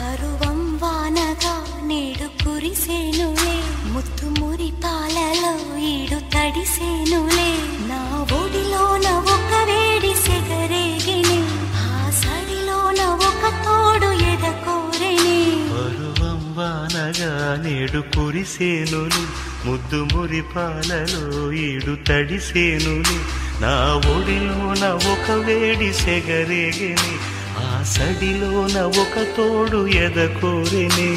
పరువం వానగా నేడు కురిసేనులే. ముత్తు మురి పాలలో ఈడు తడిసేనులే. నా ఒడిలోన ఒక వేడి సెగరేగిని. ఆ సడిలోన ఒక తోడు ఎదకోరిని. పరువం వానగా నేడు కురిసేనులే. ముద్దు మురి పాలలో ఈడు తడిసేనులే. నా ఒడిలోన ఒక వేడి సెగరేగిని. ఆ సడిలోన ఒక తోడు ఎదకోరినే.